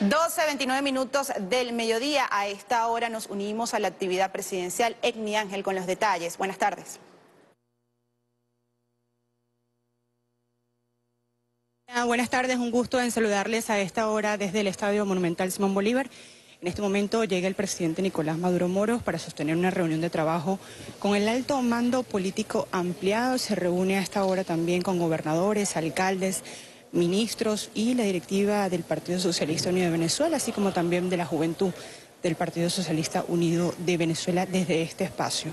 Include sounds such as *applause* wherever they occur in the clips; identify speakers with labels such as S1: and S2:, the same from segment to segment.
S1: 12.29 minutos del mediodía. A esta hora nos unimos a la actividad presidencial. Etni Ángel con los detalles. Buenas tardes.
S2: Ah, buenas tardes, un gusto en saludarles a esta hora desde el Estadio Monumental Simón Bolívar. En este momento llega el presidente Nicolás Maduro Moros para sostener una reunión de trabajo con el alto mando político ampliado. Se reúne a esta hora también con gobernadores, alcaldes, ministros y la directiva del Partido Socialista Unido de Venezuela, así como también de la juventud del Partido Socialista Unido de Venezuela desde este espacio.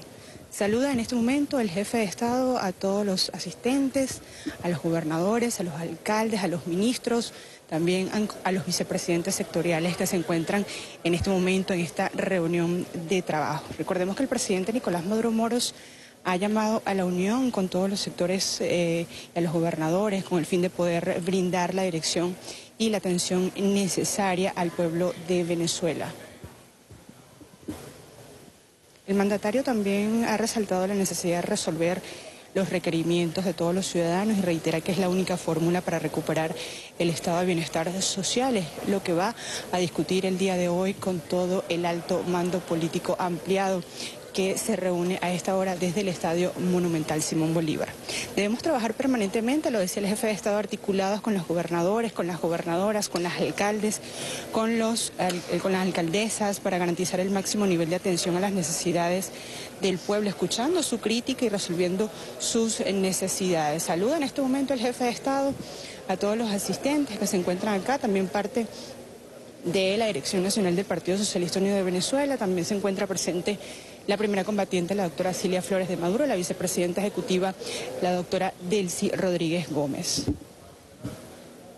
S2: Saluda en este momento el jefe de Estado a todos los asistentes, a los gobernadores, a los alcaldes, a los ministros, también a los vicepresidentes sectoriales que se encuentran en este momento en esta reunión de trabajo. Recordemos que el presidente Nicolás Maduro Moros ha llamado a la unión con todos los sectores eh, a los gobernadores con el fin de poder brindar la dirección y la atención necesaria al pueblo de Venezuela. El mandatario también ha resaltado la necesidad de resolver los requerimientos de todos los ciudadanos y reitera que es la única fórmula para recuperar el estado de bienestar social, es lo que va a discutir el día de hoy con todo el alto mando político ampliado que se reúne a esta hora desde el Estadio Monumental Simón Bolívar. Debemos trabajar permanentemente, lo decía el jefe de Estado, articulados con los gobernadores, con las gobernadoras, con las alcaldes, con, los, con las alcaldesas para garantizar el máximo nivel de atención a las necesidades del pueblo, escuchando su crítica y resolviendo sus necesidades. Saluda en este momento el jefe de Estado a todos los asistentes que se encuentran acá, también parte de la Dirección Nacional del Partido Socialista Unido de Venezuela, también se encuentra presente la primera combatiente, la doctora Cilia Flores de Maduro, la vicepresidenta ejecutiva, la doctora Delcy Rodríguez Gómez.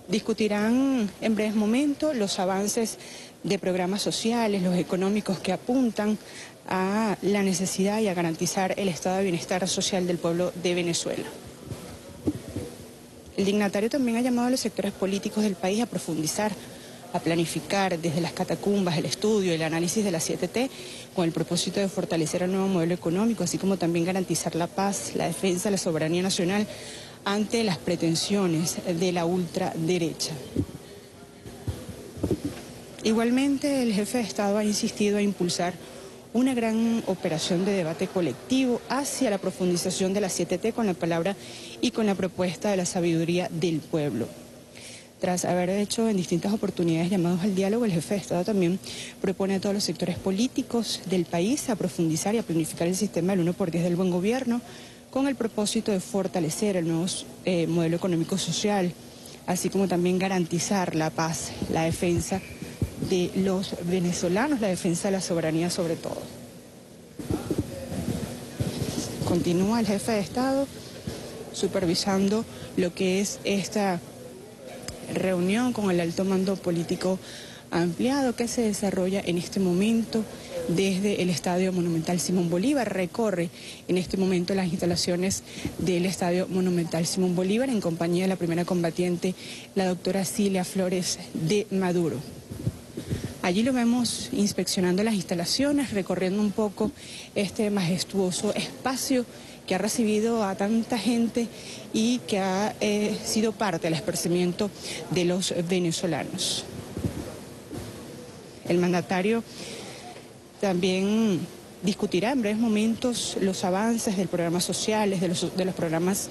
S2: Discutirán en breves momentos los avances de programas sociales, los económicos que apuntan a la necesidad y a garantizar el estado de bienestar social del pueblo de Venezuela. El dignatario también ha llamado a los sectores políticos del país a profundizar a planificar desde las catacumbas el estudio, el análisis de la 7T, con el propósito de fortalecer el nuevo modelo económico, así como también garantizar la paz, la defensa de la soberanía nacional ante las pretensiones de la ultraderecha. Igualmente, el jefe de Estado ha insistido a impulsar una gran operación de debate colectivo hacia la profundización de la 7T con la palabra y con la propuesta de la sabiduría del pueblo. Tras haber hecho en distintas oportunidades llamados al diálogo, el jefe de Estado también propone a todos los sectores políticos del país a profundizar y a planificar el sistema del 1 por 10 del buen gobierno con el propósito de fortalecer el nuevo eh, modelo económico-social, así como también garantizar la paz, la defensa de los venezolanos, la defensa de la soberanía sobre todo. Continúa el jefe de Estado supervisando lo que es esta reunión con el alto mando político ampliado que se desarrolla en este momento desde el Estadio Monumental Simón Bolívar. Recorre en este momento las instalaciones del Estadio Monumental Simón Bolívar en compañía de la primera combatiente, la doctora Cilia Flores de Maduro. Allí lo vemos inspeccionando las instalaciones, recorriendo un poco este majestuoso espacio que ha recibido a tanta gente y que ha eh, sido parte del esparcimiento de los venezolanos. El mandatario también discutirá en breves momentos los avances del programa sociales, de los, de los programas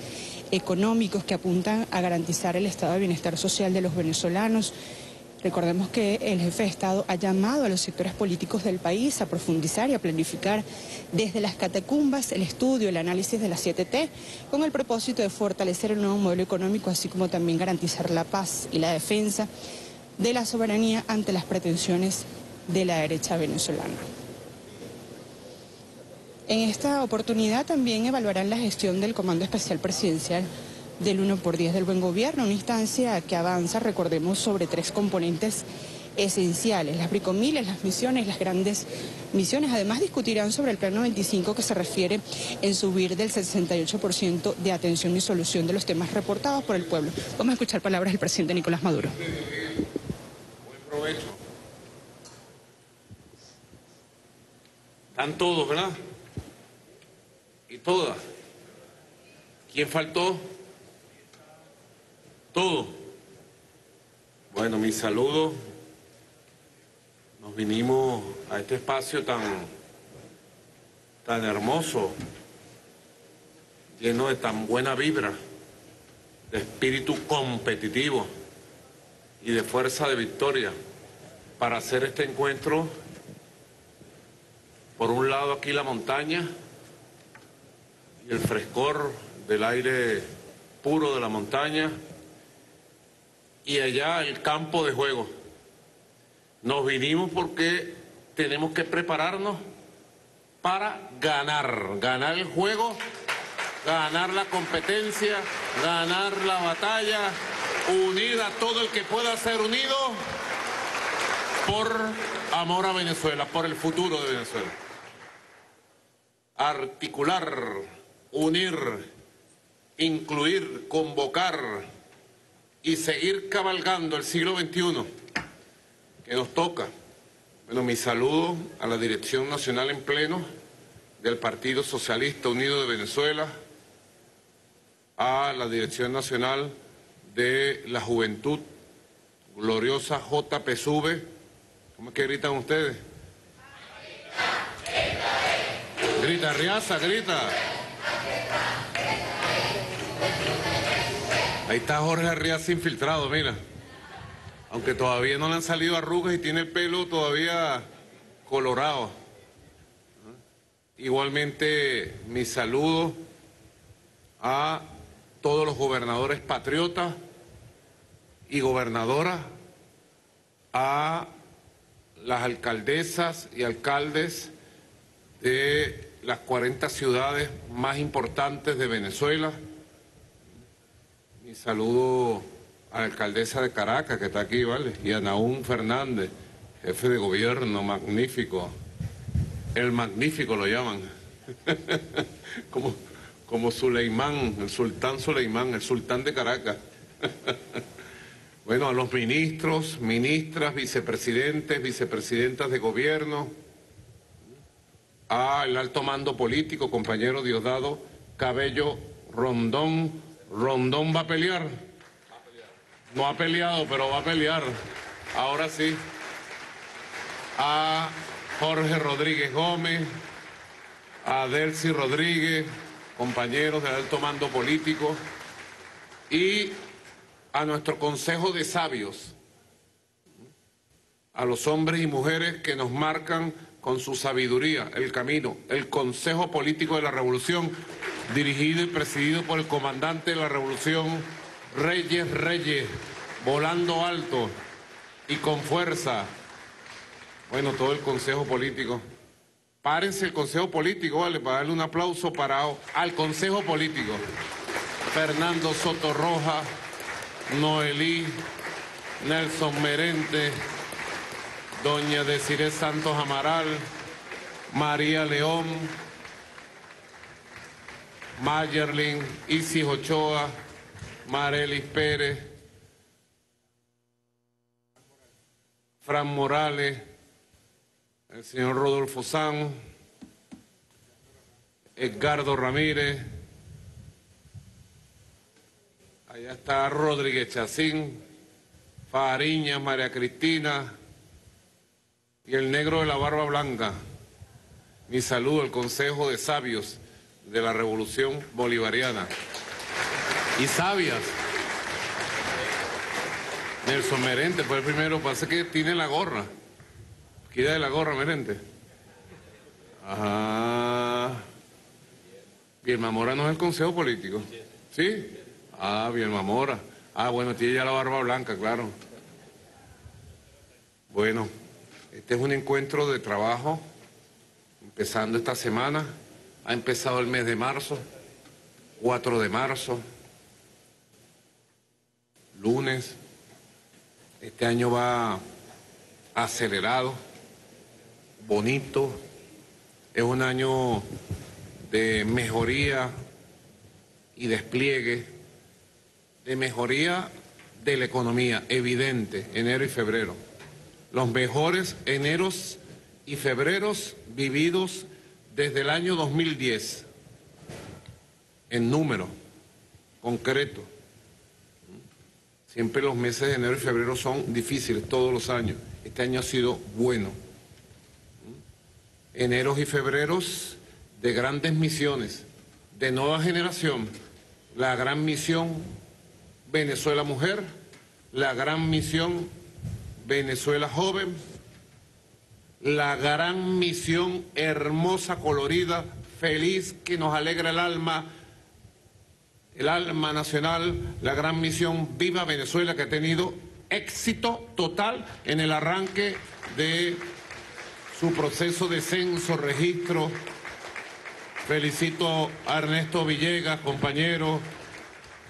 S2: económicos que apuntan a garantizar el estado de bienestar social de los venezolanos Recordemos que el jefe de Estado ha llamado a los sectores políticos del país a profundizar y a planificar desde las catacumbas el estudio, el análisis de la 7T, con el propósito de fortalecer el nuevo modelo económico, así como también garantizar la paz y la defensa de la soberanía ante las pretensiones de la derecha venezolana. En esta oportunidad también evaluarán la gestión del Comando Especial Presidencial del 1 por 10 del buen gobierno, una instancia que avanza, recordemos, sobre tres componentes esenciales, las bricomiles, las misiones, las grandes misiones. Además discutirán sobre el Plan 95 que se refiere en subir del 68% de atención y solución de los temas reportados por el pueblo. Vamos a escuchar palabras del presidente Nicolás Maduro.
S3: Buen provecho. Están todos, ¿verdad? Y todas. ¿Quién faltó? Todo. Bueno, mi saludo Nos vinimos a este espacio tan, tan hermoso, lleno de tan buena vibra, de espíritu competitivo y de fuerza de victoria para hacer este encuentro. Por un lado aquí la montaña y el frescor del aire puro de la montaña y allá el campo de juego. Nos vinimos porque tenemos que prepararnos para ganar, ganar el juego, ganar la competencia, ganar la batalla, unir a todo el que pueda ser unido por amor a Venezuela, por el futuro de Venezuela. Articular, unir, incluir, convocar y seguir cabalgando el siglo XXI que nos toca. Bueno, mi saludo a la Dirección Nacional en Pleno del Partido Socialista Unido de Venezuela, a la Dirección Nacional de la Juventud, gloriosa JPSUV. ¿Cómo es que gritan ustedes? Grita, Riaza, grita. Ahí está Jorge Arriaza infiltrado, mira. Aunque todavía no le han salido arrugas y tiene el pelo todavía colorado. Igualmente, mi saludo a todos los gobernadores patriotas y gobernadoras, a las alcaldesas y alcaldes de las 40 ciudades más importantes de Venezuela. Mi saludo a la alcaldesa de Caracas, que está aquí, ¿vale? Y a Naúm Fernández, jefe de gobierno, magnífico. El magnífico lo llaman. *laughs* como, como Suleimán, el sultán Suleimán, el sultán de Caracas. *laughs* bueno, a los ministros, ministras, vicepresidentes, vicepresidentas de gobierno, al alto mando político, compañero Diosdado Cabello Rondón. Rondón va a pelear. No ha peleado, pero va a pelear. Ahora sí. A Jorge Rodríguez Gómez, a Delcy Rodríguez, compañeros del alto mando político, y a nuestro Consejo de Sabios, a los hombres y mujeres que nos marcan con su sabiduría el camino, el Consejo Político de la Revolución, dirigido y presidido por el comandante de la Revolución, Reyes Reyes, volando alto y con fuerza. Bueno, todo el Consejo Político. Párense el Consejo Político, vale, para darle un aplauso parado al Consejo Político. Fernando Soto Roja, Noelí, Nelson Merente, doña Desiree Santos Amaral, María León, Mayerlin, Isis Ochoa, Marelis Pérez, Fran Morales, el señor Rodolfo San, Edgardo Ramírez, allá está Rodríguez Chacín, Fariña, María Cristina y el negro de la barba blanca. Mi saludo al Consejo de Sabios de la Revolución Bolivariana. Y sabias. Nelson Merente fue el primero, parece que tiene la gorra. Quita de la gorra, Merente. Ajá. Bien, Mora no es el consejo político. ¿Sí? Ah, bien, Mora. Ah, bueno, tiene ya la barba blanca, claro. Bueno, este es un encuentro de trabajo, empezando esta semana. Ha empezado el mes de marzo, 4 de marzo, lunes. Este año va acelerado, bonito. Es un año de mejoría y despliegue, de mejoría de la economía, evidente, enero y febrero. Los mejores eneros y febreros vividos desde el año 2010, en número concreto. Siempre los meses de enero y febrero son difíciles, todos los años. Este año ha sido bueno. Eneros y febreros de grandes misiones, de nueva generación. La gran misión Venezuela Mujer, la gran misión Venezuela Joven, la gran misión hermosa, colorida, feliz, que nos alegra el alma, el alma nacional, la gran misión Viva Venezuela, que ha tenido éxito total en el arranque de su proceso de censo, registro. Felicito a Ernesto Villegas, compañero,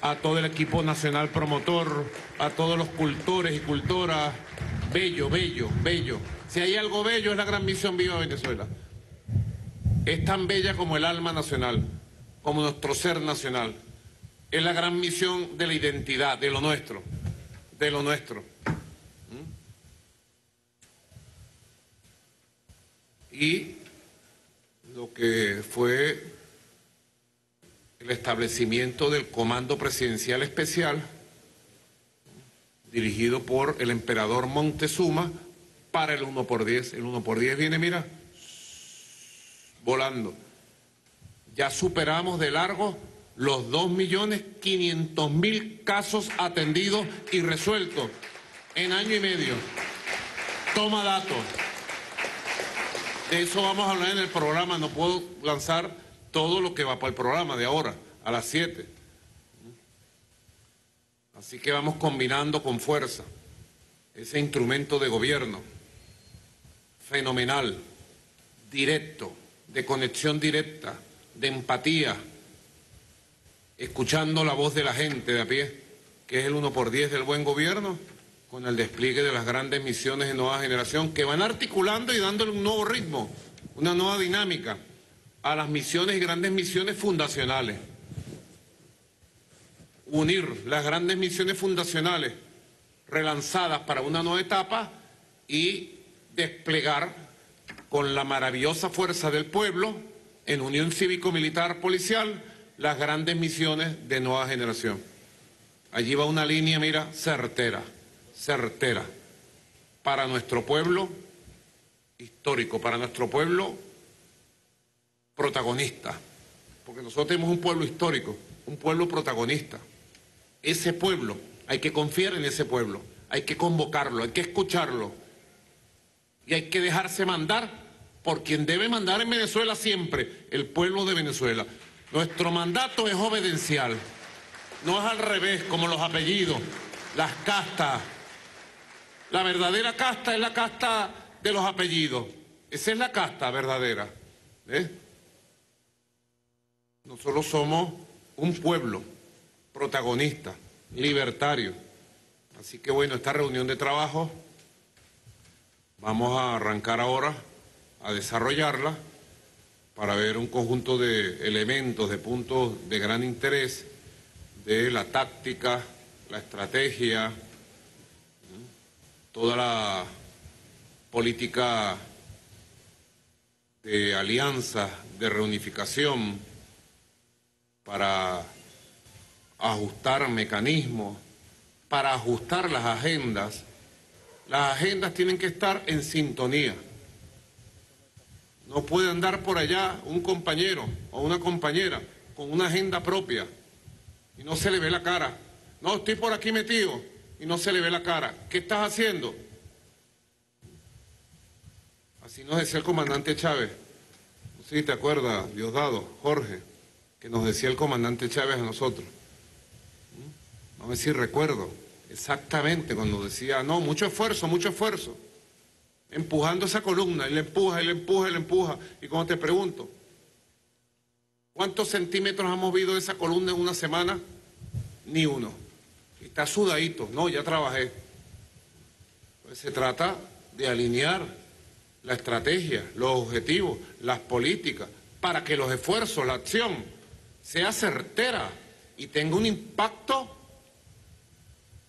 S3: a todo el equipo nacional promotor, a todos los cultores y cultoras. Bello, bello, bello. Si hay algo bello es la gran misión Viva Venezuela. Es tan bella como el alma nacional, como nuestro ser nacional. Es la gran misión de la identidad, de lo nuestro, de lo nuestro. ¿Mm? Y lo que fue el establecimiento del Comando Presidencial Especial, dirigido por el emperador Montezuma, para el 1 por 10. El 1 por 10 viene, mira, volando. Ya superamos de largo los 2.500.000 casos atendidos y resueltos en año y medio. Toma datos. De eso vamos a hablar en el programa. No puedo lanzar todo lo que va para el programa de ahora, a las 7. Así que vamos combinando con fuerza ese instrumento de gobierno fenomenal, directo, de conexión directa, de empatía, escuchando la voz de la gente de a pie, que es el 1 por 10 del buen gobierno, con el despliegue de las grandes misiones de nueva generación que van articulando y dándole un nuevo ritmo, una nueva dinámica a las misiones y grandes misiones fundacionales. Unir las grandes misiones fundacionales relanzadas para una nueva etapa y desplegar con la maravillosa fuerza del pueblo en unión cívico-militar policial las grandes misiones de nueva generación. Allí va una línea, mira, certera, certera, para nuestro pueblo histórico, para nuestro pueblo protagonista, porque nosotros tenemos un pueblo histórico, un pueblo protagonista. Ese pueblo, hay que confiar en ese pueblo, hay que convocarlo, hay que escucharlo, y hay que dejarse mandar por quien debe mandar en Venezuela siempre, el pueblo de Venezuela. Nuestro mandato es obedencial, no es al revés como los apellidos, las castas. La verdadera casta es la casta de los apellidos. Esa es la casta verdadera. Nosotros somos un pueblo protagonista, libertario. Así que bueno, esta reunión de trabajo Vamos a arrancar ahora a desarrollarla para ver un conjunto de elementos, de puntos de gran interés de la táctica, la estrategia, toda la política de alianza, de reunificación, para ajustar mecanismos, para ajustar las agendas las agendas tienen que estar en sintonía. No puede andar por allá un compañero o una compañera con una agenda propia y no se le ve la cara. No, estoy por aquí metido y no se le ve la cara. ¿Qué estás haciendo? Así nos decía el comandante Chávez. Si te acuerdas, Diosdado, Jorge, que nos decía el comandante Chávez a nosotros. ¿Mm? No sé si recuerdo. Exactamente, cuando decía, no, mucho esfuerzo, mucho esfuerzo. Empujando esa columna, y le empuja, y le empuja, y le empuja. Y cuando te pregunto, ¿cuántos centímetros ha movido esa columna en una semana? Ni uno. está sudadito, no, ya trabajé. Pues se trata de alinear la estrategia, los objetivos, las políticas, para que los esfuerzos, la acción, sea certera y tenga un impacto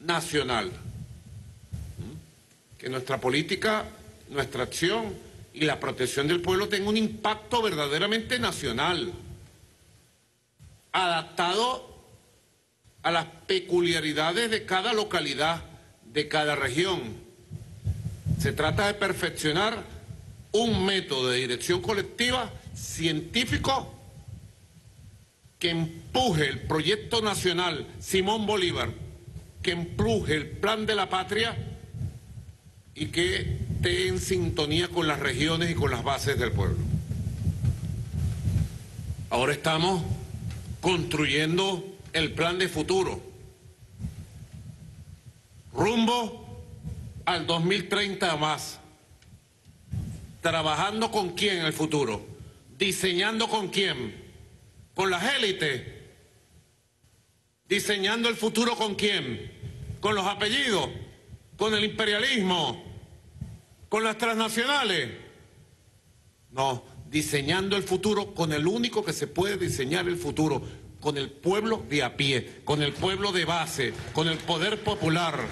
S3: nacional. Que nuestra política, nuestra acción y la protección del pueblo tenga un impacto verdaderamente nacional, adaptado a las peculiaridades de cada localidad, de cada región. Se trata de perfeccionar un método de dirección colectiva científico que empuje el proyecto nacional Simón Bolívar, que empuje el plan de la patria y que esté en sintonía con las regiones y con las bases del pueblo. Ahora estamos construyendo el plan de futuro, rumbo al 2030 más, trabajando con quién en el futuro, diseñando con quién, con las élites, diseñando el futuro con quién, con los apellidos, con el imperialismo, con las transnacionales. No, diseñando el futuro con el único que se puede diseñar el futuro, con el pueblo de a pie, con el pueblo de base, con el poder popular,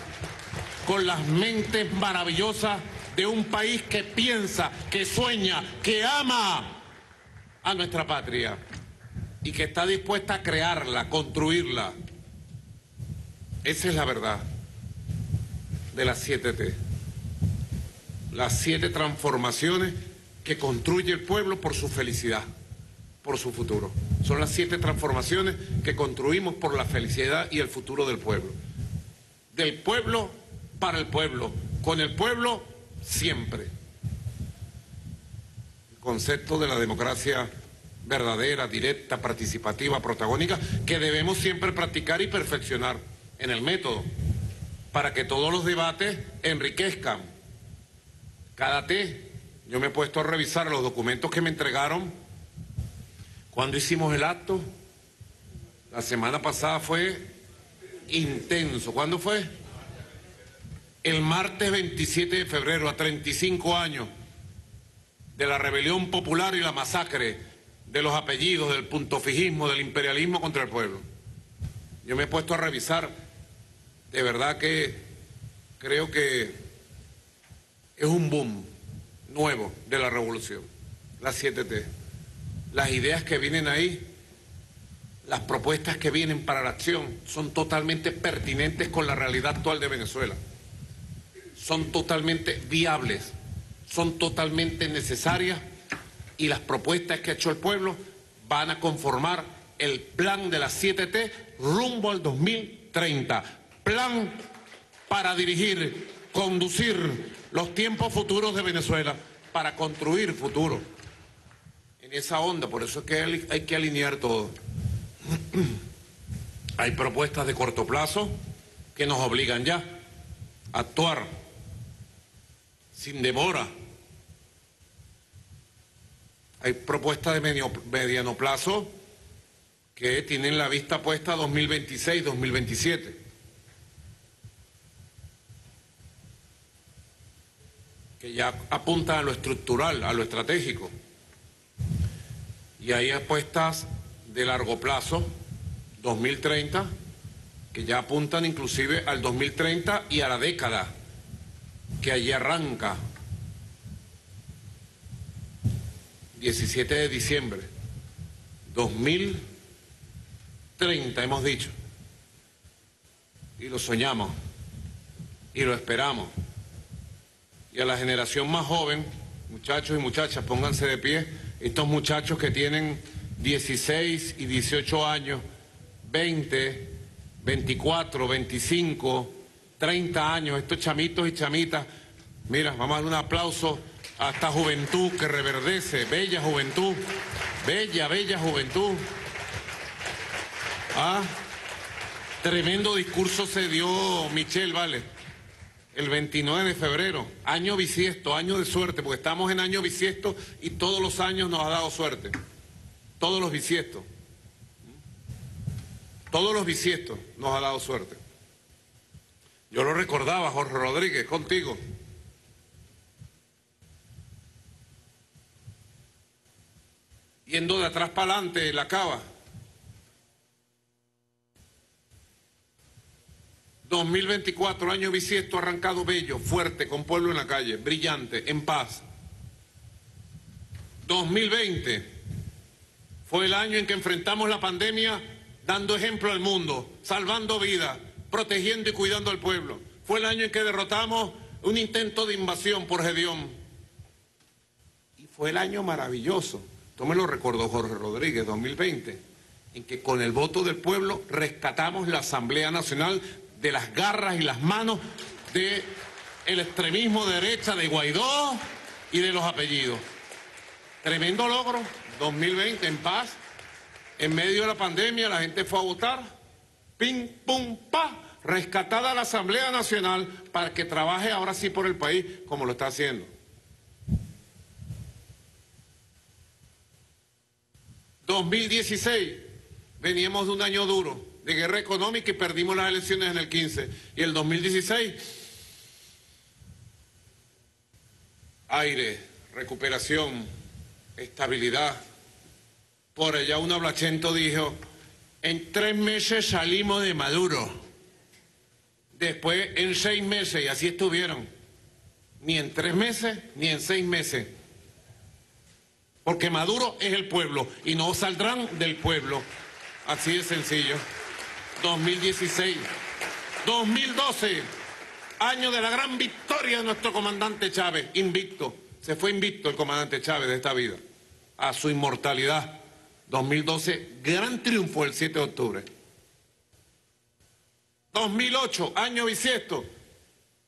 S3: con las mentes maravillosas de un país que piensa, que sueña, que ama a nuestra patria y que está dispuesta a crearla, construirla. Esa es la verdad de las 7T. Las siete transformaciones que construye el pueblo por su felicidad, por su futuro. Son las siete transformaciones que construimos por la felicidad y el futuro del pueblo. Del pueblo para el pueblo, con el pueblo siempre. El concepto de la democracia verdadera, directa, participativa, protagónica, que debemos siempre practicar y perfeccionar en el método, para que todos los debates enriquezcan. Cada T yo me he puesto a revisar los documentos que me entregaron cuando hicimos el acto. La semana pasada fue intenso. ¿Cuándo fue? El martes 27 de febrero, a 35 años de la rebelión popular y la masacre de los apellidos, del puntofijismo, del imperialismo contra el pueblo. Yo me he puesto a revisar, de verdad que creo que es un boom nuevo de la revolución, las 7T. Las ideas que vienen ahí, las propuestas que vienen para la acción son totalmente pertinentes con la realidad actual de Venezuela. Son totalmente viables, son totalmente necesarias y las propuestas que ha hecho el pueblo van a conformar el plan de las 7T rumbo al 2030. Plan para dirigir, conducir los tiempos futuros de Venezuela para construir futuro. En esa onda, por eso es que hay que alinear todo. *clears throat* hay propuestas de corto plazo que nos obligan ya a actuar sin demora. Hay propuestas de medio, mediano plazo que tienen la vista puesta 2026-2027. que ya apuntan a lo estructural, a lo estratégico. Y hay apuestas de largo plazo, 2030, que ya apuntan inclusive al 2030 y a la década que allí arranca. 17 de diciembre, 2030 hemos dicho. Y lo soñamos y lo esperamos y a la generación más joven, muchachos y muchachas, pónganse de pie, estos muchachos que tienen 16 y 18 años, 20, 24, 25, 30 años, estos chamitos y chamitas, mira, vamos a dar un aplauso a esta juventud que reverdece, bella juventud, bella, bella juventud. Ah, tremendo discurso se dio Michelle, ¿vale? el 29 de febrero, año bisiesto, año de suerte, porque estamos en año bisiesto y todos los años nos ha dado suerte. Todos los bisiestos. Todos los bisiestos nos ha dado suerte. Yo lo recordaba, Jorge Rodríguez, contigo. Yendo de atrás para adelante, la cava. 2024, año bisiesto, arrancado bello, fuerte, con pueblo en la calle, brillante, en paz. 2020 fue el año en que enfrentamos la pandemia dando ejemplo al mundo, salvando vidas, protegiendo y cuidando al pueblo. Fue el año en que derrotamos un intento de invasión por Gedeón. Y fue el año maravilloso, esto me lo recordó Jorge Rodríguez, 2020, en que con el voto del pueblo rescatamos la Asamblea Nacional de las garras y las manos del el extremismo de derecha de Guaidó y de los apellidos. Tremendo logro, 2020 en paz, en medio de la pandemia la gente fue a votar, pim, pum, pa, rescatada la Asamblea Nacional para que trabaje ahora sí por el país como lo está haciendo. 2016, veníamos de un año duro, de guerra económica y perdimos las elecciones en el 15. Y el 2016, aire, recuperación, estabilidad. Por allá un ablachento dijo, en tres meses salimos de Maduro. Después en seis meses, y así estuvieron. Ni en tres meses, ni en seis meses. Porque Maduro es el pueblo y no saldrán del pueblo. Así de sencillo. 2016. 2012. Año de la gran victoria de nuestro comandante Chávez. Invicto. Se fue invicto el comandante Chávez de esta vida. A su inmortalidad. 2012. Gran triunfo el 7 de octubre. 2008, año bisiesto,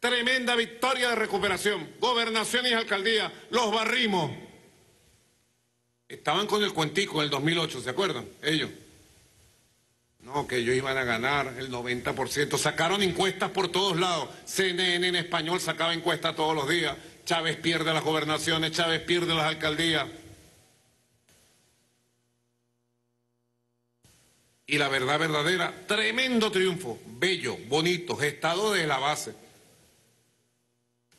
S3: tremenda victoria de recuperación, gobernaciones y alcaldías, los barrimos. Estaban con el cuentico en el 2008, ¿se acuerdan? Ellos. No, que ellos iban a ganar el 90%. Sacaron encuestas por todos lados. CNN en español sacaba encuestas todos los días. Chávez pierde las gobernaciones, Chávez pierde las alcaldías. y la verdad verdadera, tremendo triunfo, bello, bonito, gestado desde la base.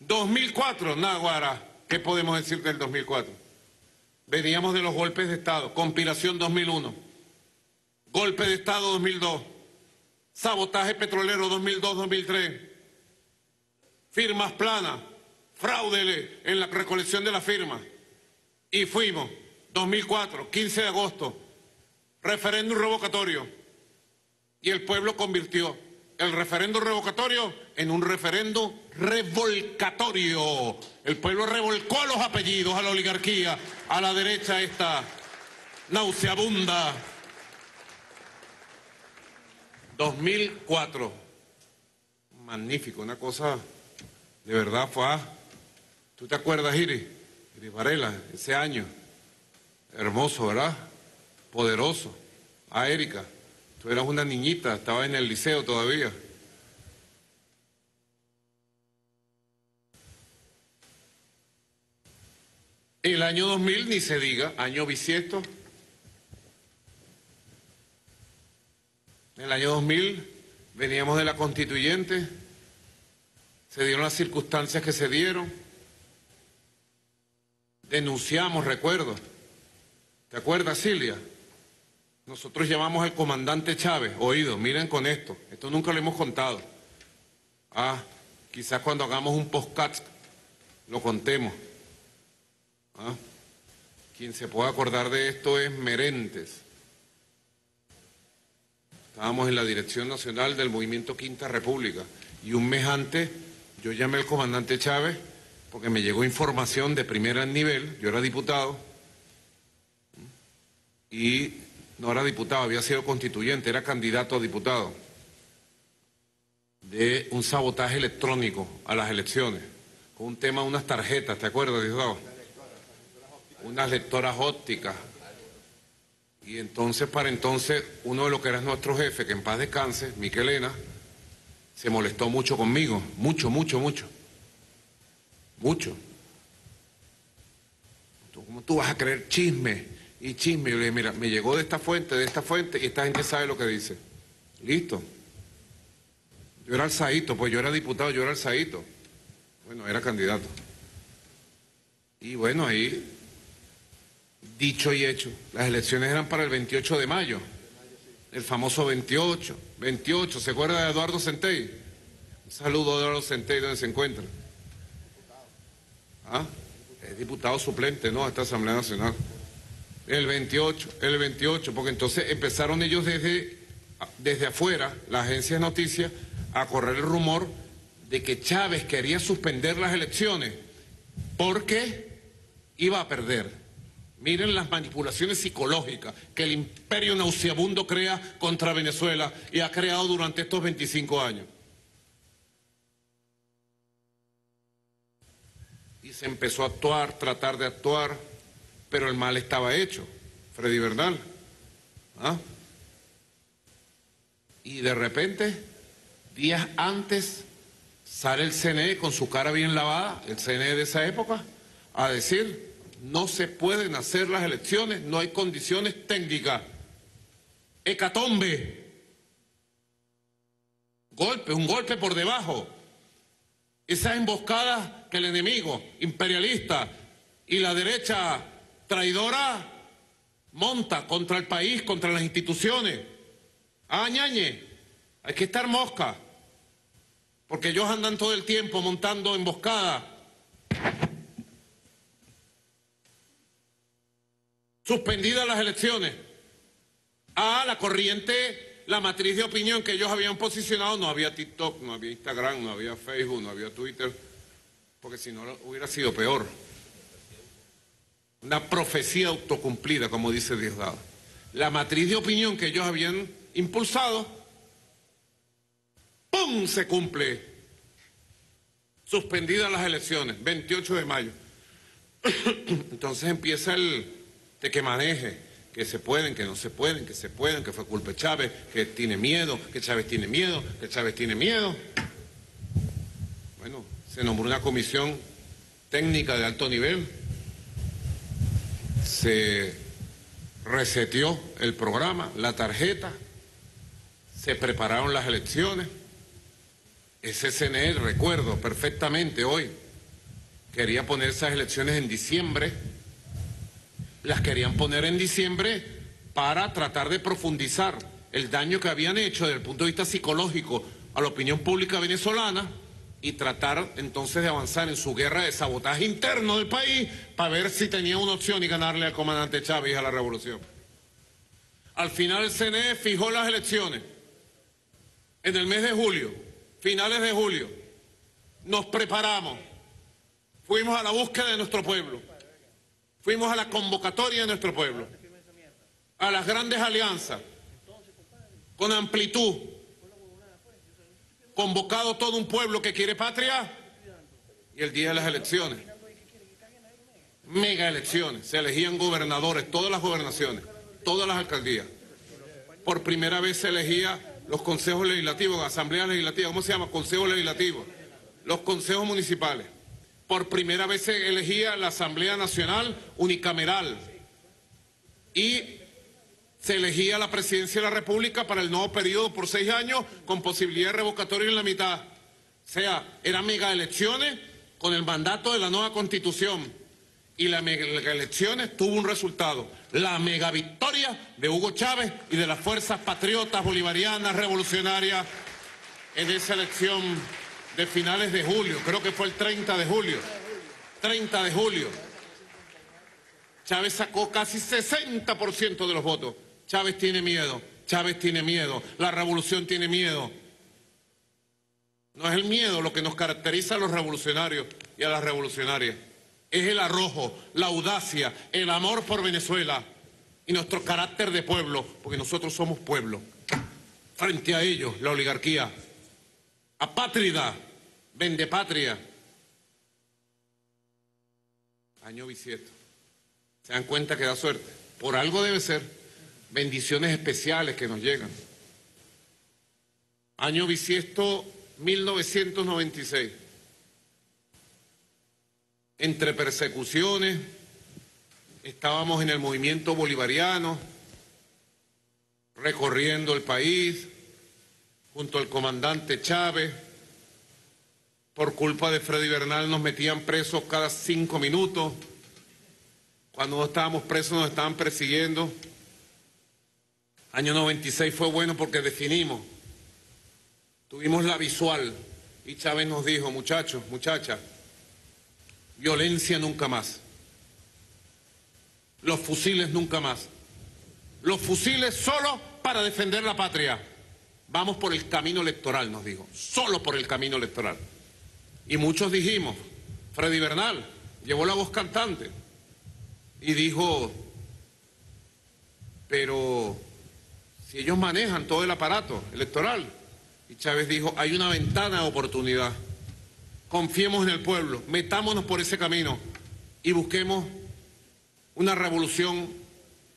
S3: 2004, Naguara, ¿qué podemos decir del 2004? Veníamos de los golpes de Estado, conspiración 2001, golpe de Estado 2002, sabotaje petrolero 2002-2003, firmas planas, fraude en la recolección de las firmas. Y fuimos, 2004, 15 de agosto, referéndum revocatorio. Y el pueblo convirtió el referéndum revocatorio en un referéndum revolcatorio. El pueblo revolcó los apellidos, a la oligarquía, a la derecha esta nauseabunda. 2004. Magnífico, una cosa de verdad fue... ¿Tú te acuerdas, Iri? Iri Varela, ese año. Hermoso, ¿verdad? poderoso. A Erika, tú eras una niñita, estaba en el liceo todavía. El año 2000, ni se diga, año bisiesto. En el año 2000 veníamos de la constituyente, se dieron las circunstancias que se dieron, denunciamos, recuerdo. ¿Te acuerdas, Silvia? Nosotros llamamos al comandante Chávez, oído, miren con esto, esto nunca lo hemos contado. Ah, quizás cuando hagamos un postcat lo contemos. Ah, quien se pueda acordar de esto es Merentes. Estábamos en la Dirección Nacional del Movimiento Quinta República y un mes antes yo llamé al comandante Chávez porque me llegó información de primer nivel, yo era diputado, y no era diputado, había sido constituyente, era candidato a diputado, de un sabotaje electrónico a las elecciones, con un tema de unas tarjetas, ¿te acuerdas, diputado? Unas lectoras ópticas. Y entonces, para entonces, uno de los que era nuestro jefe, que en paz descanse, Miquelena, se molestó mucho conmigo, mucho, mucho, mucho. Mucho. ¿Cómo tú vas a creer chisme? Y chisme. le dije, mira, me llegó de esta fuente, de esta fuente, y esta gente sabe lo que dice. Listo. Yo era alzadito, pues yo era diputado, yo era alzadito. Bueno, era candidato. Y bueno, ahí, dicho y hecho, las elecciones eran para el 28 de mayo. El famoso 28. 28, ¿se acuerda de Eduardo Centey? Un saludo a Eduardo Centey, donde se encuentra. ¿Ah? Es diputado suplente, ¿no? Esta Asamblea Nacional. El 28, el 28, porque entonces empezaron ellos desde, desde afuera, la agencia de noticias, a correr el rumor de que Chávez quería suspender las elecciones porque iba a perder. Miren las manipulaciones psicológicas que el imperio nauseabundo crea contra Venezuela y ha creado durante estos 25 años. Y se empezó a actuar, tratar de actuar, pero el mal estaba hecho. Freddy Bernal. ¿Ah? Y de repente, días antes, sale el CNE con su cara bien lavada, el CNE de esa época, a decir, no se pueden hacer las elecciones, no hay condiciones técnicas. Hecatombe. Golpe, un golpe por debajo. Esas emboscadas que el enemigo imperialista y la derecha traidora monta contra el país, contra las instituciones. Ah, ñañe, hay que estar mosca, porque ellos andan todo el tiempo montando emboscadas. Suspendidas las elecciones. Ah, la corriente, la matriz de opinión que ellos habían posicionado, no había TikTok, no había Instagram, no había Facebook, no había Twitter, porque si no hubiera sido peor. Una profecía autocumplida, como dice Diosdado. La matriz de opinión que ellos habían impulsado, ¡pum! se cumple. Suspendidas las elecciones, 28 de mayo. *coughs* Entonces empieza el de que maneje, que se pueden, que no se pueden, que se pueden, que fue culpa de Chávez, que tiene miedo, que Chávez tiene miedo, que Chávez tiene miedo. Bueno, se nombró una comisión técnica de alto nivel, se reseteó el programa, la tarjeta, se prepararon las elecciones. Ese recuerdo perfectamente hoy, quería poner esas elecciones en diciembre las querían poner en diciembre para tratar de profundizar el daño que habían hecho desde el punto de vista psicológico a la opinión pública venezolana y tratar entonces de avanzar en su guerra de sabotaje interno del país para ver si tenía una opción y ganarle al comandante Chávez a la revolución. Al final el CNE fijó las elecciones en el mes de julio, finales de julio. Nos preparamos, fuimos a la búsqueda de nuestro pueblo. Fuimos a la convocatoria de nuestro pueblo, a las grandes alianzas, con amplitud, convocado todo un pueblo que quiere patria y el día de las elecciones, mega elecciones, se elegían gobernadores, todas las gobernaciones, todas las alcaldías. Por primera vez se elegía los consejos legislativos, asambleas legislativas, ¿cómo se llama? Consejos legislativos, los consejos municipales. Por primera vez se elegía la Asamblea Nacional unicameral. Y se elegía la presidencia de la República para el nuevo periodo por seis años con posibilidad de revocatoria en la mitad. O sea, eran mega elecciones con el mandato de la nueva constitución y las mega elecciones tuvo un resultado, la mega victoria de Hugo Chávez y de las fuerzas patriotas bolivarianas revolucionarias en esa elección de finales de julio, creo que fue el 30 de julio, 30 de julio. Chávez sacó casi 60% de los votos. Chávez tiene miedo, Chávez tiene miedo, la revolución tiene miedo. No es el miedo lo que nos caracteriza a los revolucionarios y a las revolucionarias. Es el arrojo, la audacia, el amor por Venezuela y nuestro carácter de pueblo, porque nosotros somos pueblo. Frente a ellos, la oligarquía apátrida, vende patria. Año bisiesto. ¿Se dan cuenta que da suerte? Por algo debe ser. Bendiciones especiales que nos llegan. Año bisiesto 1996. Entre persecuciones, estábamos en el movimiento bolivariano, recorriendo el país, junto al comandante Chávez, por culpa de Freddy Bernal nos metían presos cada cinco minutos. Cuando no estábamos presos nos estaban persiguiendo. Año 96 fue bueno porque definimos. Tuvimos la visual y Chávez nos dijo, muchachos, muchachas, violencia nunca más. Los fusiles nunca más. Los fusiles solo para defender la patria. Vamos por el camino electoral, nos dijo, solo por el camino electoral. Y muchos dijimos, Freddy Bernal llevó la voz cantante y dijo, pero si ellos manejan todo el aparato electoral, y Chávez dijo, hay una ventana de oportunidad, confiemos en el pueblo, metámonos por ese camino y busquemos una revolución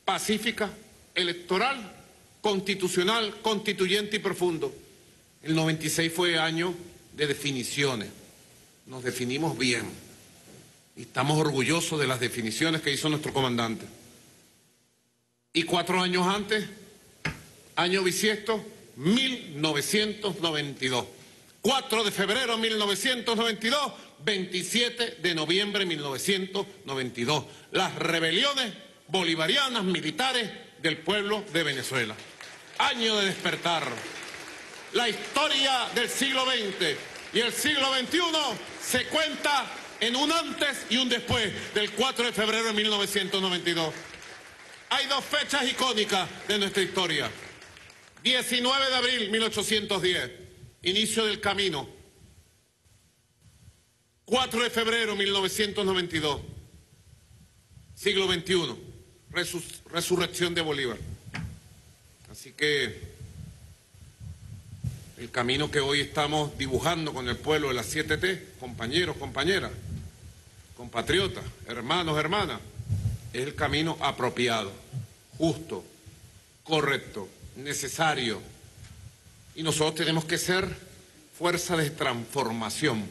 S3: pacífica, electoral, constitucional, constituyente y profundo. El 96 fue año de definiciones. Nos definimos bien. Y estamos orgullosos de las definiciones que hizo nuestro comandante. Y cuatro años antes, año bisiesto, 1992. 4 de febrero de 1992, 27 de noviembre de 1992. Las rebeliones bolivarianas militares del pueblo de Venezuela. Año de despertar. La historia del siglo XX y el siglo XXI se cuenta en un antes y un después del 4 de febrero de 1992. Hay dos fechas icónicas de nuestra historia. 19 de abril 1810, inicio del camino. 4 de febrero 1992, siglo XXI, resurrección de Bolívar. Así que el camino que hoy estamos dibujando con el pueblo de las 7T, compañeros, compañeras, compatriotas, hermanos, hermanas, es el camino apropiado, justo, correcto, necesario. Y nosotros tenemos que ser fuerza de transformación.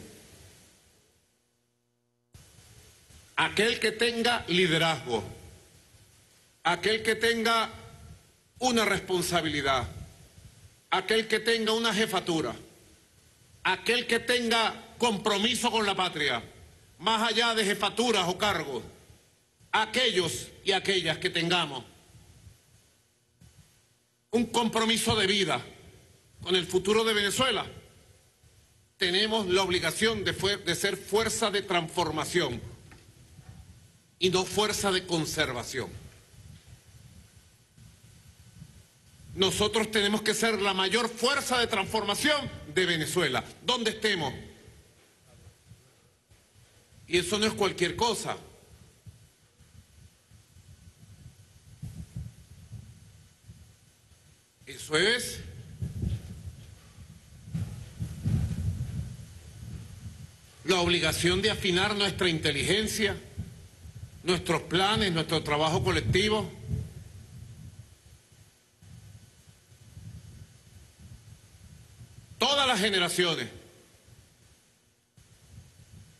S3: Aquel que tenga liderazgo, aquel que tenga una responsabilidad, aquel que tenga una jefatura, aquel que tenga compromiso con la patria, más allá de jefaturas o cargos, aquellos y aquellas que tengamos un compromiso de vida con el futuro de Venezuela, tenemos la obligación de, ser fuerza de transformación y no fuerza de conservación. Nosotros tenemos que ser la mayor fuerza de transformación de Venezuela, donde estemos. Y eso no es cualquier cosa. Eso es la obligación de afinar nuestra inteligencia, nuestros planes, nuestro trabajo colectivo. Todas las generaciones.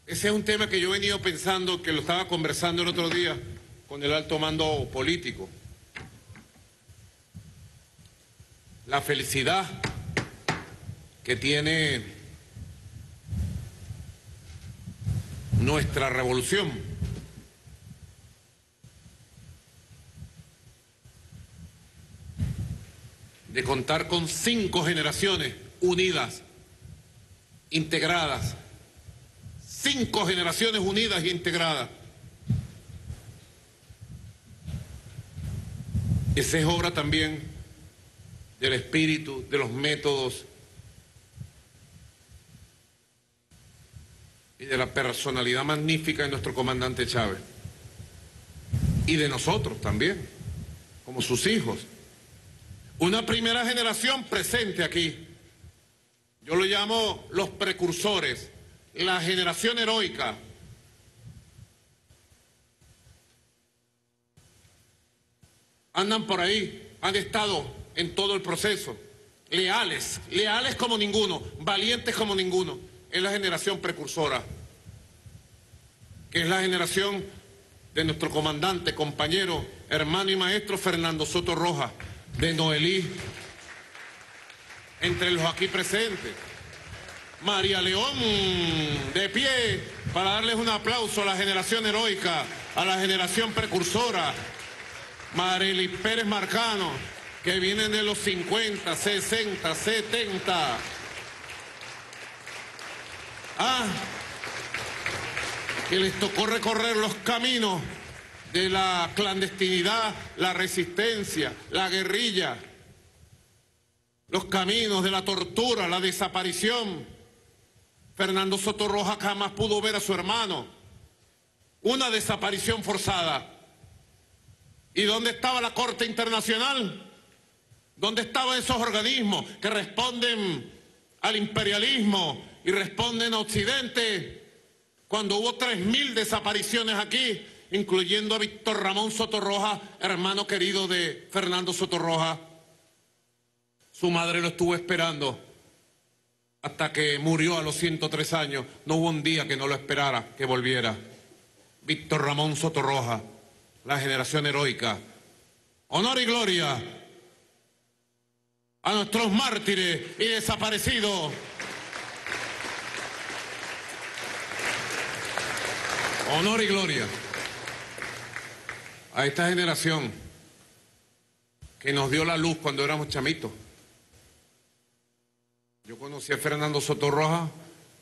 S3: Ese es un tema que yo he venido pensando, que lo estaba conversando el otro día con el alto mando político. La felicidad que tiene nuestra revolución. de contar con cinco generaciones unidas, integradas, cinco generaciones unidas e integradas. Esa es obra también del espíritu, de los métodos y de la personalidad magnífica de nuestro comandante Chávez. Y de nosotros también, como sus hijos. Una primera generación presente aquí. Yo lo llamo los precursores, la generación heroica. Andan por ahí, han estado en todo el proceso. Leales, leales como ninguno, valientes como ninguno. Es la generación precursora, que es la generación de nuestro comandante, compañero, hermano y maestro Fernando Soto Rojas, de Noelí, entre los aquí presentes. María León, de pie, para darles un aplauso a la generación heroica, a la generación precursora. Marily Pérez Marcano, que vienen de los 50, 60, 70. Ah, que les tocó recorrer los caminos de la clandestinidad, la resistencia, la guerrilla, los caminos de la tortura, la desaparición, Fernando Sotorroja jamás pudo ver a su hermano. Una desaparición forzada. ¿Y dónde estaba la Corte Internacional? ¿Dónde estaban esos organismos que responden al imperialismo y responden a Occidente? Cuando hubo 3.000 desapariciones aquí, incluyendo a Víctor Ramón Sotorroja, hermano querido de Fernando Sotorroja. Su madre lo estuvo esperando hasta que murió a los 103 años. No hubo un día que no lo esperara, que volviera. Víctor Ramón Sotorroja, la generación heroica. Honor y gloria a nuestros mártires y desaparecidos. Honor y gloria a esta generación que nos dio la luz cuando éramos chamitos. Yo conocí a Fernando Sotorroja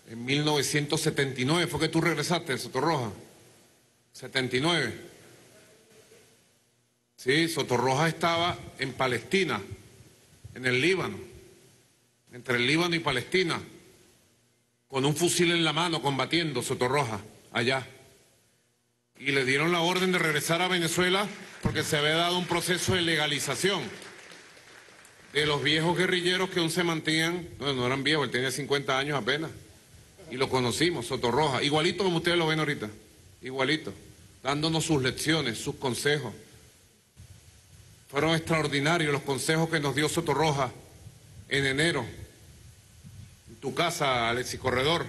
S3: en 1979, fue que tú regresaste, Sotorroja. 79. Sí, Sotorroja estaba en Palestina, en el Líbano, entre el Líbano y Palestina, con un fusil en la mano combatiendo Sotorroja allá y le dieron la orden de regresar a Venezuela porque se había dado un proceso de legalización de los viejos guerrilleros que aún se mantenían, no, no eran viejos, él tenía 50 años apenas, y lo conocimos, Sotorroja, igualito como ustedes lo ven ahorita, igualito, dándonos sus lecciones, sus consejos. Fueron extraordinarios los consejos que nos dio Sotorroja en enero, en tu casa, Alexis Corredor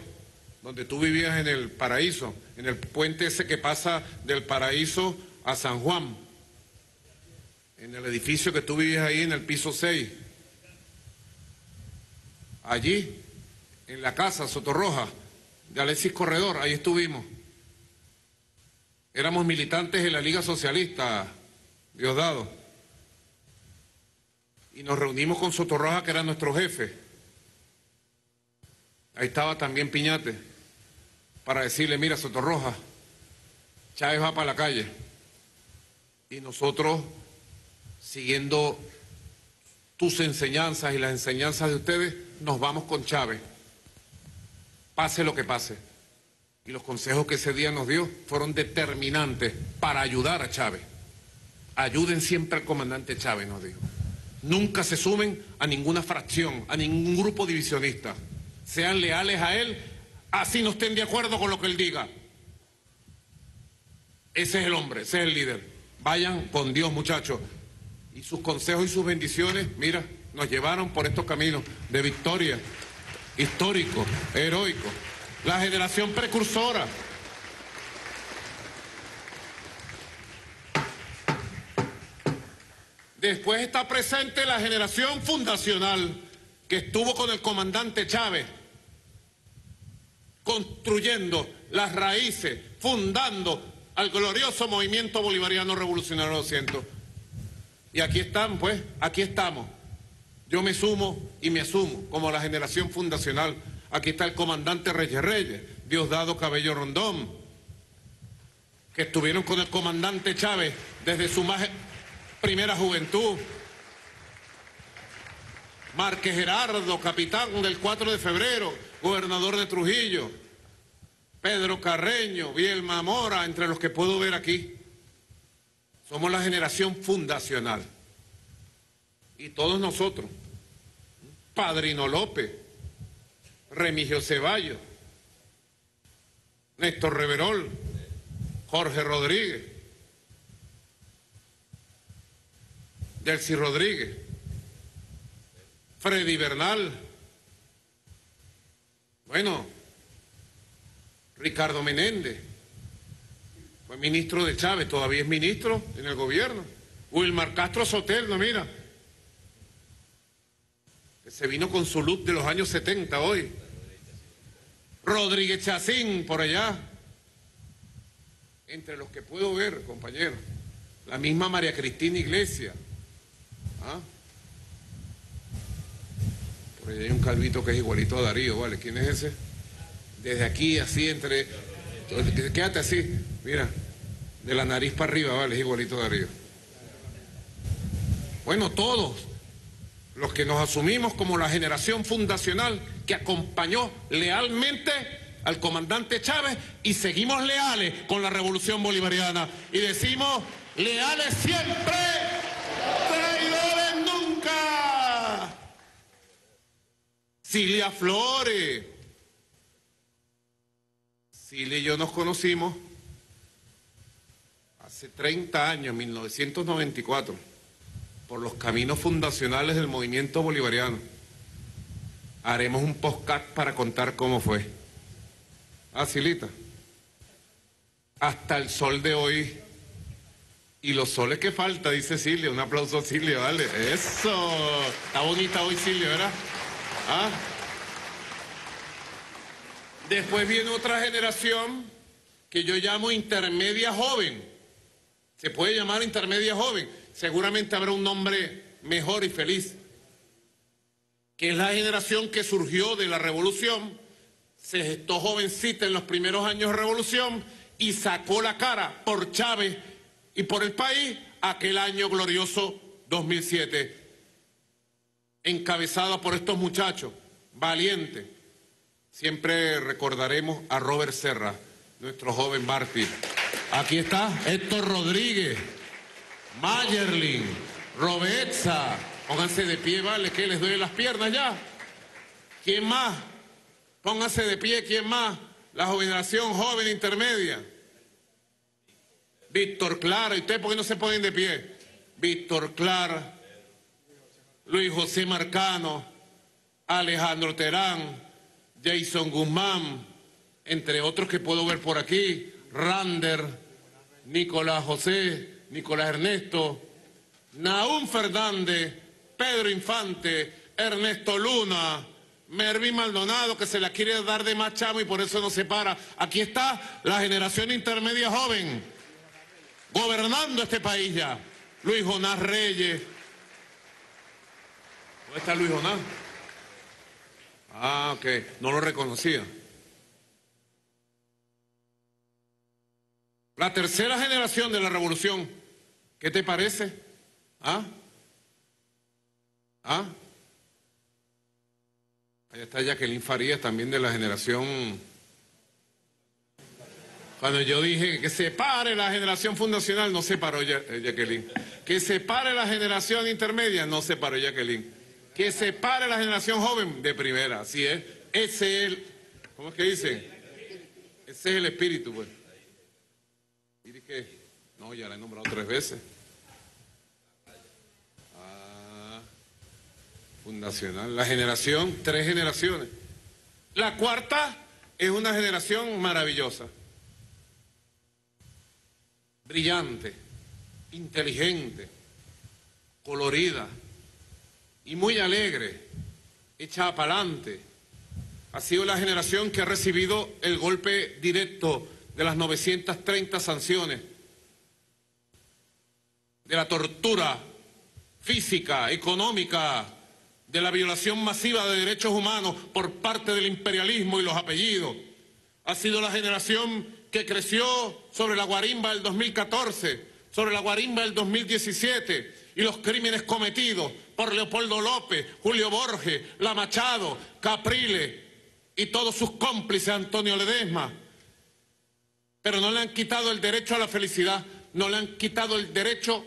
S3: donde tú vivías en el paraíso, en el puente ese que pasa del paraíso a San Juan, en el edificio que tú vivías ahí en el piso 6. Allí, en la casa Sotorroja de Alexis Corredor, ahí estuvimos. Éramos militantes de la Liga Socialista, Diosdado. Y nos reunimos con Sotorroja, que era nuestro jefe. Ahí estaba también Piñate para decirle, mira, Sotorroja, Chávez va para la calle. Y nosotros, siguiendo tus enseñanzas y las enseñanzas de ustedes, nos vamos con Chávez. Pase lo que pase. Y los consejos que ese día nos dio fueron determinantes para ayudar a Chávez. Ayuden siempre al comandante Chávez, nos dijo. Nunca se sumen a ninguna fracción, a ningún grupo divisionista. Sean leales a él así no estén de acuerdo con lo que él diga. Ese es el hombre, ese es el líder. Vayan con Dios, muchachos. Y sus consejos y sus bendiciones, mira, nos llevaron por estos caminos de victoria, histórico, heroico. La generación precursora. Después está presente la generación fundacional que estuvo con el comandante Chávez construyendo las raíces, fundando al glorioso movimiento bolivariano revolucionario 200. Y aquí están, pues, aquí estamos. Yo me sumo y me asumo como la generación fundacional. Aquí está el comandante Reyes Reyes, Diosdado Cabello Rondón, que estuvieron con el comandante Chávez desde su más primera juventud. Márquez Gerardo, capitán del 4 de febrero, gobernador de Trujillo, Pedro Carreño, Bielma Mora, entre los que puedo ver aquí. Somos la generación fundacional. Y todos nosotros, Padrino López, Remigio Ceballos, Néstor Reverol, Jorge Rodríguez, Delcy Rodríguez, Freddy Bernal, bueno, Ricardo Menéndez, fue ministro de Chávez, todavía es ministro en el gobierno. Wilmar Castro Sotelno, mira, que se vino con su look de los años 70 hoy. Rodríguez Chacín, por allá. Entre los que puedo ver, compañeros. La misma María Cristina Iglesias. ¿Ah? Por allá hay un calvito que es igualito a Darío, ¿vale? ¿Quién es ese? Desde aquí, así, entre... Quédate así, mira. De la nariz para arriba, ¿vale? Es igualito a Darío. Bueno, todos los que nos asumimos como la generación fundacional que acompañó lealmente al comandante Chávez y seguimos leales con la revolución bolivariana. Y decimos, leales siempre, Cilia Flores. Cilia y yo nos conocimos hace 30 años, 1994, por los caminos fundacionales del movimiento bolivariano. Haremos un podcast para contar cómo fue. Ah, Silita. Hasta el sol de hoy. Y los soles que falta, dice Silvia. Un aplauso a Silvia, vale. Eso. Está bonita hoy Silvia, ¿verdad? ¿Ah? Después viene otra generación que yo llamo intermedia joven. Se puede llamar intermedia joven. Seguramente habrá un nombre mejor y feliz. Que es la generación que surgió de la revolución, se gestó jovencita en los primeros años de revolución y sacó la cara por Chávez y por el país aquel año glorioso 2007. Encabezada por estos muchachos, valientes. Siempre recordaremos a Robert Serra, nuestro joven mártir. Aquí está Héctor Rodríguez, Mayerlin, Robetza. Pónganse de pie, vale, que les doy las piernas ya. ¿Quién más? Pónganse de pie, ¿quién más? La generación joven intermedia. Víctor Clara, ¿y ustedes por qué no se ponen de pie? Víctor Clara, Luis José Marcano, Alejandro Terán, Jason Guzmán, entre otros que puedo ver por aquí, Rander, Nicolás José, Nicolás Ernesto, Naún Fernández, Pedro Infante, Ernesto Luna, Mervin Maldonado, que se la quiere dar de más chamo y por eso no se para. Aquí está la generación intermedia joven, gobernando este país ya. Luis Jonás Reyes. ¿Dónde está Luis Jonás? Ah, ok. No lo reconocía. La tercera generación de la revolución, ¿qué te parece? ¿Ah? ¿Ah? Ahí está Jacqueline Farías, también de la generación... Cuando yo dije que se pare la generación fundacional, no se paró eh, Jacqueline. Que se pare la generación intermedia, no se paró Jacqueline. Que se pare la generación joven, de primera, así es. Ese es el... ¿Cómo es que dice? Ese es el espíritu, pues. ¿Y qué? No, ya la he nombrado tres veces. Ah, fundacional. La generación, tres generaciones. La cuarta es una generación maravillosa. Brillante, inteligente, colorida y muy alegre, echada para adelante. Ha sido la generación que ha recibido el golpe directo de las 930 sanciones, de la tortura física, económica, de la violación masiva de derechos humanos por parte del imperialismo y los apellidos. Ha sido la generación que creció sobre la guarimba del 2014, sobre la guarimba del 2017 y los crímenes cometidos por Leopoldo López, Julio Borges, La Machado, Capriles y todos sus cómplices Antonio Ledesma. Pero no le han quitado el derecho a la felicidad, no le han quitado el derecho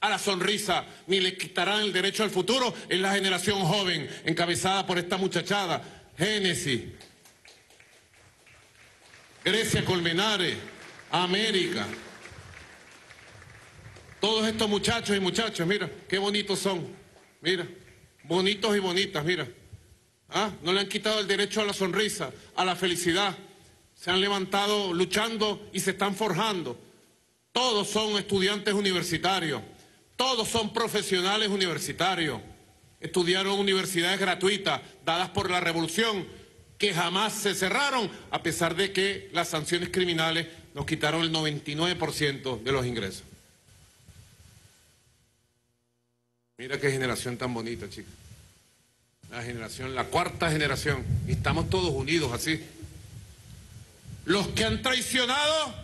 S3: a la sonrisa, ni le quitarán el derecho al futuro en la generación joven, encabezada por esta muchachada, Génesis, Grecia Colmenares, América. Todos estos muchachos y muchachas, mira, qué bonitos son, mira, bonitos y bonitas, mira. ¿Ah? No le han quitado el derecho a la sonrisa, a la felicidad se han levantado luchando y se están forjando. Todos son estudiantes universitarios, todos son profesionales universitarios. Estudiaron universidades gratuitas dadas por la revolución que jamás se cerraron a pesar de que las sanciones criminales nos quitaron el 99% de los ingresos. Mira qué generación tan bonita, chicos. La generación, la cuarta generación. Y estamos todos unidos así. Los que han traicionado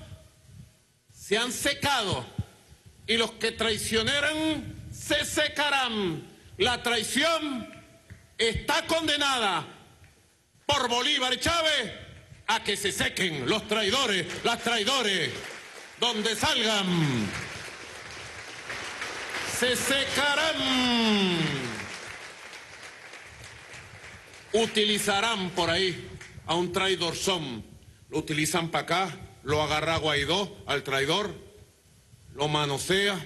S3: se han secado y los que traicionaran se secarán. La traición está condenada por Bolívar y Chávez, a que se sequen los traidores, las traidores, donde salgan, se secarán, utilizarán por ahí a un traidor son, lo utilizan para acá, lo agarra Guaidó al traidor, lo manosea,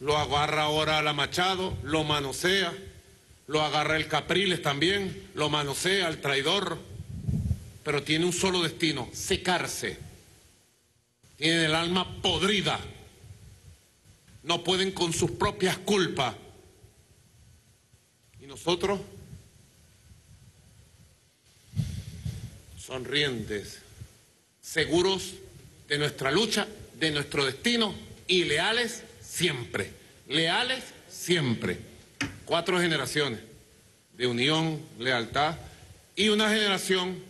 S3: lo agarra ahora a la Machado, lo manosea, lo agarra el Capriles también, lo manosea al traidor, pero tiene un solo destino, secarse. Tienen el alma podrida. No pueden con sus propias culpas. Y nosotros, sonrientes, seguros de nuestra lucha, de nuestro destino y leales siempre. Leales siempre. Cuatro generaciones de unión, lealtad y una generación,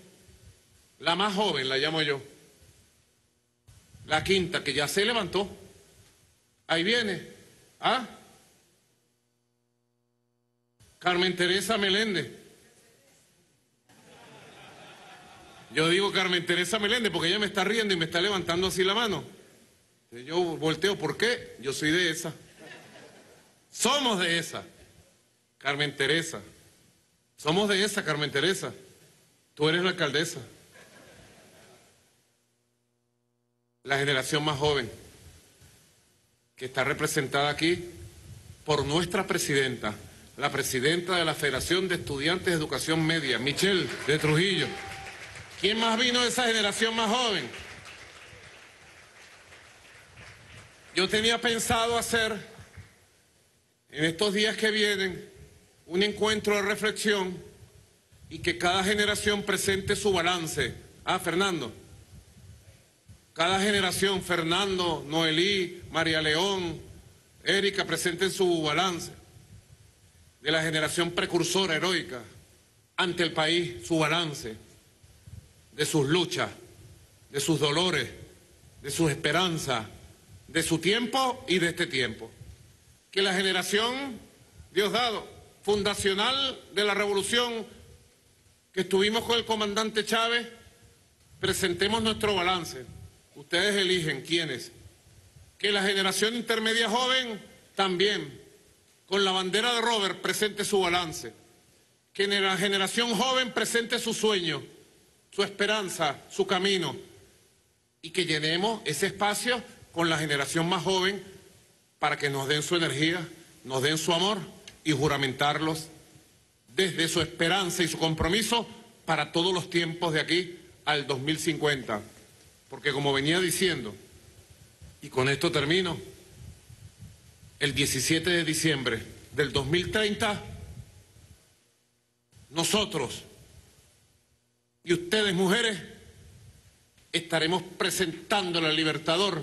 S3: la más joven, la llamo yo, la quinta, que ya se levantó. Ahí viene. ¿Ah? Carmen Teresa Meléndez. Yo digo Carmen Teresa Meléndez porque ella me está riendo y me está levantando así la mano. Yo volteo, ¿por qué? Yo soy de esa. Somos de esa. Carmen Teresa. Somos de esa, Carmen Teresa. Tú eres la alcaldesa. La generación más joven, que está representada aquí por nuestra presidenta, la presidenta de la Federación de Estudiantes de Educación Media, Michelle de Trujillo. ¿Quién más vino de esa generación más joven? Yo tenía pensado hacer en estos días que vienen un encuentro de reflexión y que cada generación presente su balance. Ah, Fernando. Cada generación, Fernando, Noelí, María León, Erika, presenten su balance de la generación precursora heroica ante el país, su balance de sus luchas, de sus dolores, de sus esperanzas, de su tiempo y de este tiempo. Que la generación, Diosdado, fundacional de la revolución, que estuvimos con el comandante Chávez, presentemos nuestro balance. Ustedes eligen quiénes. Que la generación intermedia joven también, con la bandera de Robert, presente su balance. Que la generación joven presente su sueño, su esperanza, su camino. Y que llenemos ese espacio con la generación más joven para que nos den su energía, nos den su amor y juramentarlos desde su esperanza y su compromiso para todos los tiempos de aquí al 2050. Porque como venía diciendo, y con esto termino, el 17 de diciembre del 2030, nosotros y ustedes mujeres estaremos presentando al Libertador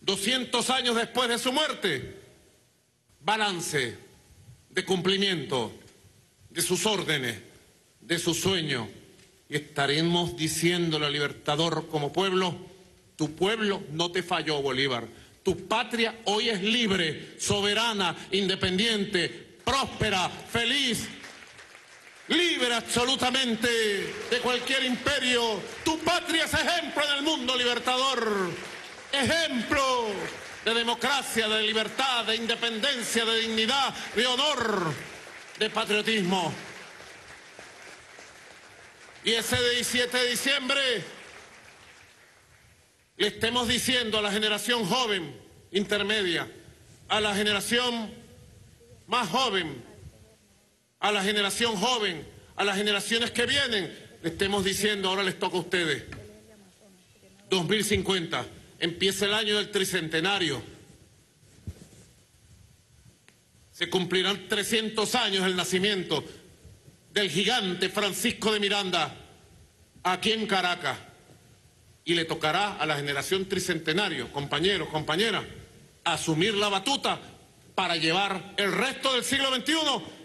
S3: 200 años después de su muerte, balance de cumplimiento de sus órdenes, de su sueño. Y estaremos diciéndole al Libertador como pueblo, tu pueblo no te falló, Bolívar. Tu patria hoy es libre, soberana, independiente, próspera, feliz, libre absolutamente de cualquier imperio. Tu patria es ejemplo en el mundo, Libertador ejemplo de democracia, de libertad, de independencia, de dignidad, de honor, de patriotismo. Y ese 17 de diciembre le estemos diciendo a la generación joven, intermedia, a la generación más joven, a la generación joven, a las generaciones que vienen, le estemos diciendo, ahora les toca a ustedes, 2050 empieza el año del tricentenario. Se cumplirán 300 años del nacimiento del gigante Francisco de Miranda aquí en Caracas. Y le tocará a la generación tricentenario, compañeros, compañeras, asumir la batuta para llevar el resto del siglo XXI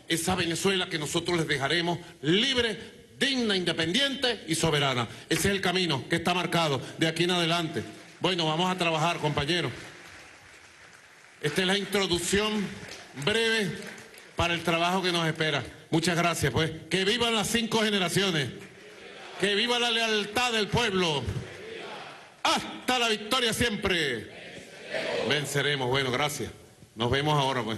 S3: esa Venezuela que nosotros les dejaremos libre, digna, independiente y soberana. Ese es el camino que está marcado de aquí en adelante. Bueno, vamos a trabajar, compañeros. Esta es la introducción breve para el trabajo que nos espera. Muchas gracias, pues. Que vivan las cinco generaciones. Que viva la lealtad del pueblo. Hasta la victoria siempre. Venceremos. Bueno, gracias. Nos vemos ahora, pues.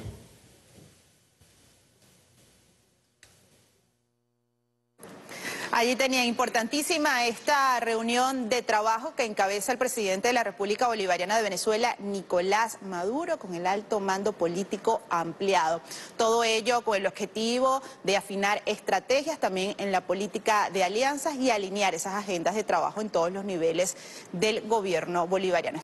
S1: Allí tenía importantísima esta reunión de trabajo que encabeza el presidente de la República Bolivariana de Venezuela, Nicolás Maduro, con el alto mando político ampliado. Todo ello con el objetivo de afinar estrategias también en la política de alianzas y alinear esas agendas de trabajo en todos los niveles del gobierno bolivariano.